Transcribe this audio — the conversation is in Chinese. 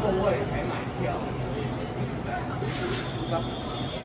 座位还买票。是